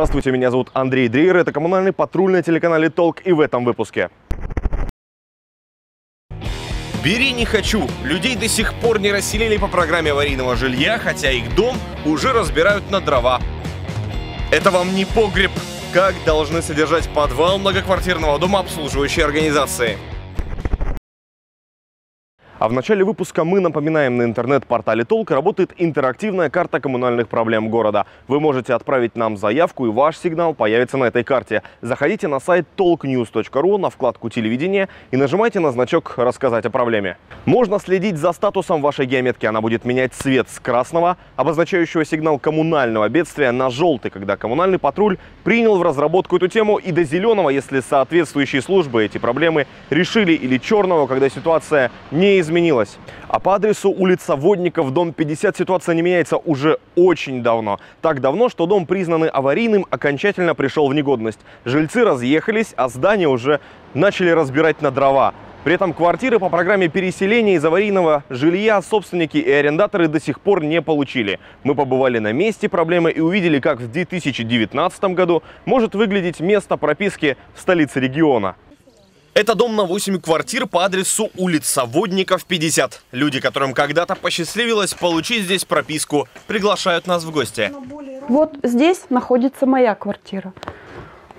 Здравствуйте, меня зовут Андрей Дрейер, это коммунальный патруль на телеканале Толк и в этом выпуске. Бери не хочу. Людей до сих пор не расселили по программе аварийного жилья, хотя их дом уже разбирают на дрова. Это вам не погреб. Как должны содержать подвал многоквартирного дома обслуживающей организации? А в начале выпуска мы напоминаем, на интернет-портале Толк работает интерактивная карта коммунальных проблем города. Вы можете отправить нам заявку, и ваш сигнал появится на этой карте. Заходите на сайт talknews.ru на вкладку «Телевидение» и нажимайте на значок «Рассказать о проблеме». Можно следить за статусом вашей геометки. Она будет менять цвет с красного, обозначающего сигнал коммунального бедствия, на желтый, когда коммунальный патруль принял в разработку эту тему, и до зеленого, если соответствующие службы эти проблемы решили, или черного, когда ситуация не изменилась. А по адресу улица Водников, дом 50, ситуация не меняется уже очень давно. Так давно, что дом, признанный аварийным, окончательно пришел в негодность. Жильцы разъехались, а здание уже начали разбирать на дрова. При этом квартиры по программе переселения из аварийного жилья собственники и арендаторы до сих пор не получили. Мы побывали на месте проблемы и увидели, как в 2019 году может выглядеть место прописки в столице региона. Это дом на 8 квартир по адресу улица Водников, 50. Люди, которым когда-то посчастливилось получить здесь прописку, приглашают нас в гости. Вот здесь находится моя квартира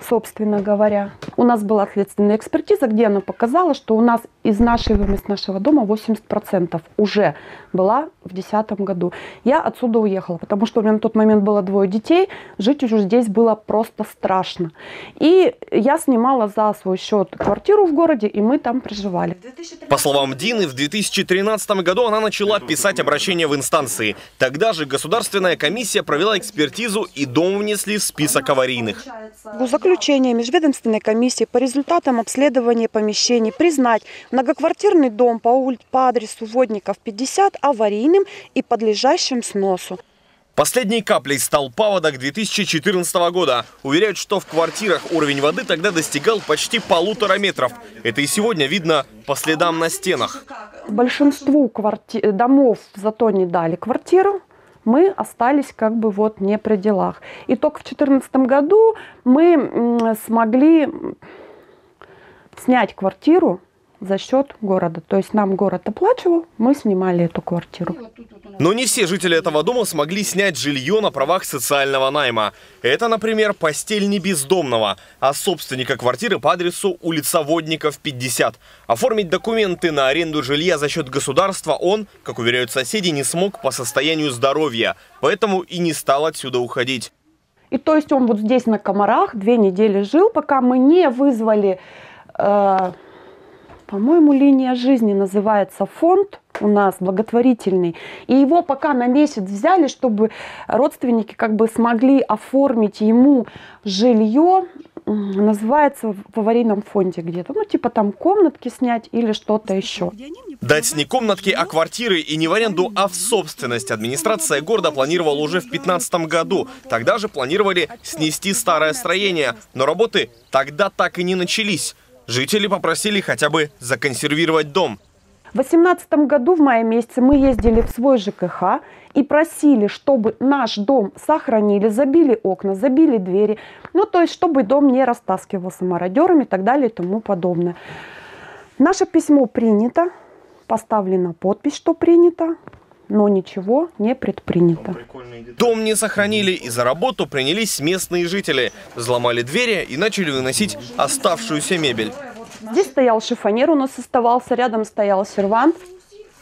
собственно говоря. У нас была следственная экспертиза, где она показала, что у нас из нашего, из нашего дома 80% уже была в 2010 году. Я отсюда уехала, потому что у меня на тот момент было двое детей, жить уже здесь было просто страшно. И я снимала за свой счет квартиру в городе, и мы там проживали. По словам Дины, в 2013 году она начала писать обращение в инстанции. Тогда же государственная комиссия провела экспертизу и дом внесли в список аварийных заключение межведомственной комиссии по результатам обследования помещений признать многоквартирный дом по, улице, по адресу Водников 50 аварийным и подлежащим сносу. Последней каплей стал паводок 2014 года. Уверяют, что в квартирах уровень воды тогда достигал почти полутора метров. Это и сегодня видно по следам на стенах. Большинству кварти... домов зато не дали квартиру мы остались как бы вот не при делах. И только в 2014 году мы смогли снять квартиру за счет города. То есть нам город оплачивал, мы снимали эту квартиру. Но не все жители этого дома смогли снять жилье на правах социального найма. Это, например, постель не бездомного, а собственника квартиры по адресу улица Водников, 50. Оформить документы на аренду жилья за счет государства он, как уверяют соседи, не смог по состоянию здоровья, поэтому и не стал отсюда уходить. И то есть он вот здесь на комарах две недели жил, пока мы не вызвали... Э по-моему, линия жизни называется фонд у нас благотворительный. И его пока на месяц взяли, чтобы родственники как бы смогли оформить ему жилье, называется в аварийном фонде где-то. Ну, типа там комнатки снять или что-то еще. Дать не комнатки, а квартиры и не в аренду, а в собственность. Администрация города планировала уже в 2015 году. Тогда же планировали снести старое строение. Но работы тогда так и не начались. Жители попросили хотя бы законсервировать дом. В 2018 году в мае месяце мы ездили в свой ЖКХ и просили, чтобы наш дом сохранили, забили окна, забили двери. Ну, то есть, чтобы дом не растаскивался мародерами и так далее и тому подобное. Наше письмо принято, поставлена подпись, что принято но ничего не предпринято. Дом не сохранили и за работу принялись местные жители. Взломали двери и начали выносить оставшуюся мебель. Здесь стоял шифонер у нас оставался, рядом стоял сервант.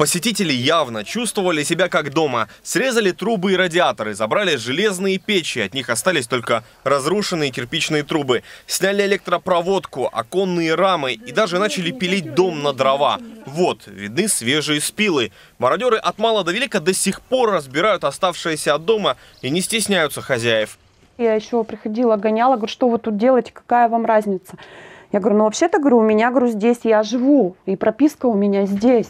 Посетители явно чувствовали себя как дома. Срезали трубы и радиаторы, забрали железные печи, от них остались только разрушенные кирпичные трубы. Сняли электропроводку, оконные рамы и даже начали пилить дом на дрова. Вот, видны свежие спилы. Мародеры от мала до велика до сих пор разбирают оставшиеся от дома и не стесняются хозяев. Я еще приходила, гоняла, говорю, что вы тут делаете, какая вам разница? Я говорю, ну вообще-то, говорю, у меня, говорю, здесь я живу, и прописка у меня здесь.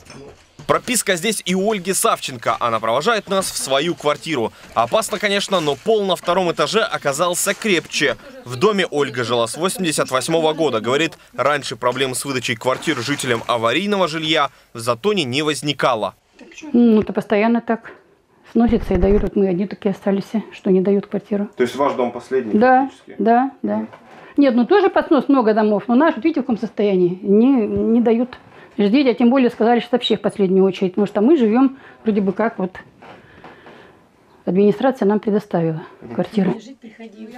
Прописка здесь и у Ольги Савченко. Она провожает нас в свою квартиру. Опасно, конечно, но пол на втором этаже оказался крепче. В доме Ольга жила с 88 -го года. Говорит, раньше проблем с выдачей квартир жителям аварийного жилья в Затоне не возникало. Ну, это постоянно так. сносится и дают. Вот мы одни такие остались, что не дают квартиру. То есть ваш дом последний? Да, фактически? да, да. Нет, ну тоже под снос много домов, но наш, вот видите, в каком состоянии, не, не дают ждить, а тем более сказали, что вообще в последнюю очередь, потому что мы живем вроде бы как вот администрация нам предоставила квартиру.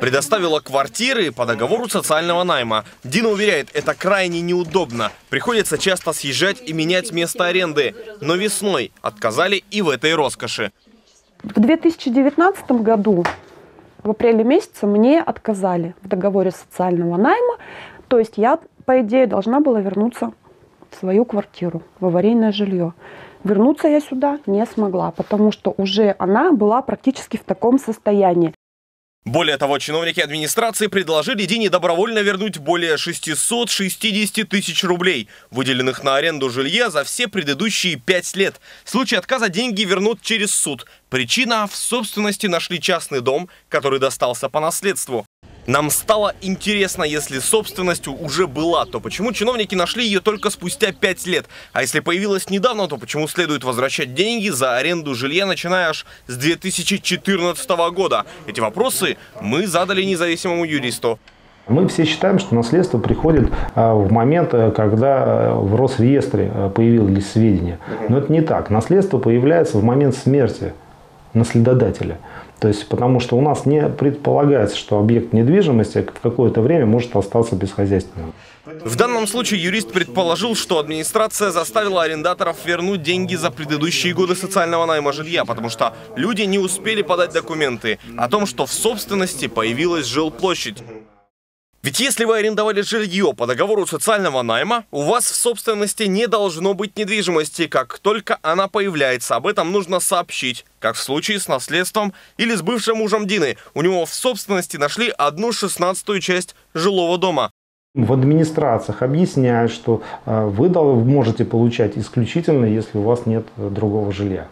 Предоставила квартиры по договору социального найма. Дина уверяет, это крайне неудобно. Приходится часто съезжать и менять место аренды. Но весной отказали и в этой роскоши. В 2019 году, в апреле месяце, мне отказали в договоре социального найма. То есть я, по идее, должна была вернуться свою квартиру, в аварийное жилье. Вернуться я сюда не смогла, потому что уже она была практически в таком состоянии. Более того, чиновники администрации предложили Дине добровольно вернуть более 660 тысяч рублей, выделенных на аренду жилья за все предыдущие пять лет. В случае отказа деньги вернут через суд. Причина – в собственности нашли частный дом, который достался по наследству. Нам стало интересно, если собственность уже была, то почему чиновники нашли ее только спустя 5 лет? А если появилась недавно, то почему следует возвращать деньги за аренду жилья, начиная аж с 2014 года? Эти вопросы мы задали независимому юристу. Мы все считаем, что наследство приходит а, в момент, э, когда э, в Росреестре э, появились сведения. Но это не так. Наследство появляется в момент смерти наследодателя. То есть, потому что у нас не предполагается, что объект недвижимости в какое-то время может остаться безхозяйственным. В данном случае юрист предположил, что администрация заставила арендаторов вернуть деньги за предыдущие годы социального найма жилья, потому что люди не успели подать документы о том, что в собственности появилась жилплощадь. Ведь если вы арендовали жилье по договору социального найма, у вас в собственности не должно быть недвижимости. Как только она появляется, об этом нужно сообщить. Как в случае с наследством или с бывшим мужем Дины. У него в собственности нашли одну шестнадцатую часть жилого дома. В администрациях объясняют, что э, вы можете получать исключительно, если у вас нет э, другого жилья.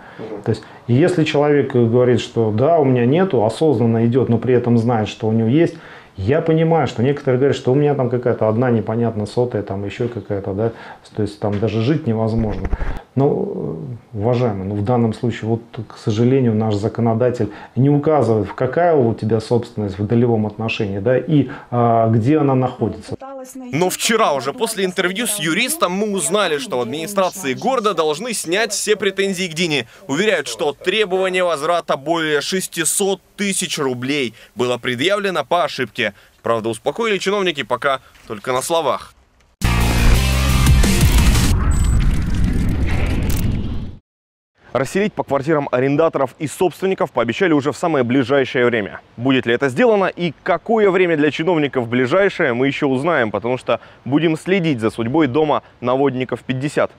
То есть, если человек говорит, что да, у меня нету, осознанно идет, но при этом знает, что у него есть, я понимаю, что некоторые говорят, что у меня там какая-то одна непонятная сотая, там еще какая-то, да, то есть там даже жить невозможно. Но, уважаемый, ну в данном случае, вот, к сожалению, наш законодатель не указывает, в какая у тебя собственность в долевом отношении, да, и а, где она находится. Но вчера уже после интервью с юристом мы узнали, что в администрации города должны снять все претензии к Дине. Уверяют, что требование возврата более 600 тысяч рублей было предъявлено по ошибке. Правда, успокоили чиновники пока только на словах. Расселить по квартирам арендаторов и собственников пообещали уже в самое ближайшее время. Будет ли это сделано и какое время для чиновников ближайшее, мы еще узнаем, потому что будем следить за судьбой дома наводников 50.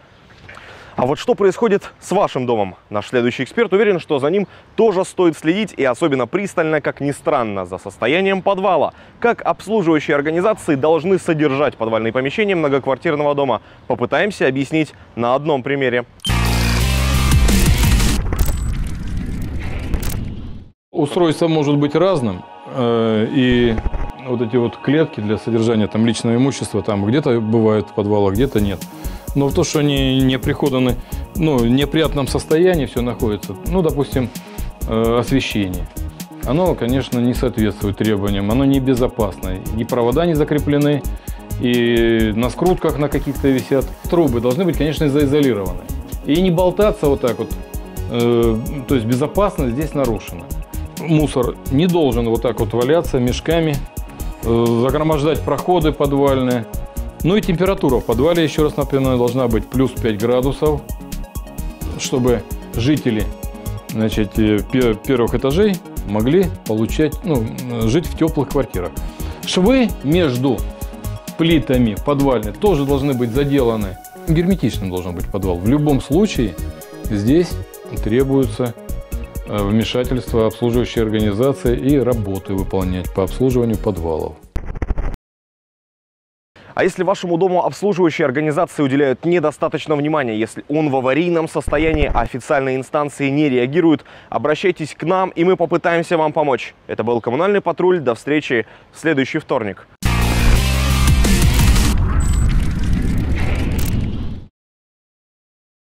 А вот что происходит с вашим домом? Наш следующий эксперт уверен, что за ним тоже стоит следить и особенно пристально, как ни странно, за состоянием подвала. Как обслуживающие организации должны содержать подвальные помещения многоквартирного дома? Попытаемся объяснить на одном примере. Устройство может быть разным, э, и вот эти вот клетки для содержания там личного имущества там где-то бывают в подвалах, где-то нет. Но в то, что они не приходаны, ну, в неприятном состоянии все находится, ну, допустим, э, освещение, оно, конечно, не соответствует требованиям, оно небезопасно. И провода не закреплены, и на скрутках на каких-то висят. Трубы должны быть, конечно, заизолированы. И не болтаться вот так вот. Э, то есть безопасность здесь нарушена мусор не должен вот так вот валяться мешками, э, загромождать проходы подвальные. Ну и температура в подвале, еще раз напоминаю, должна быть плюс 5 градусов, чтобы жители значит, э, первых этажей могли получать, ну, жить в теплых квартирах. Швы между плитами в подвале тоже должны быть заделаны. Герметичным должен быть подвал. В любом случае здесь требуется Э, вмешательство обслуживающей организации и работы выполнять по обслуживанию подвалов. А если вашему дому обслуживающие организации уделяют недостаточно внимания, если он в аварийном состоянии, а официальные инстанции не реагируют, обращайтесь к нам, и мы попытаемся вам помочь. Это был «Коммунальный патруль». До встречи в следующий вторник.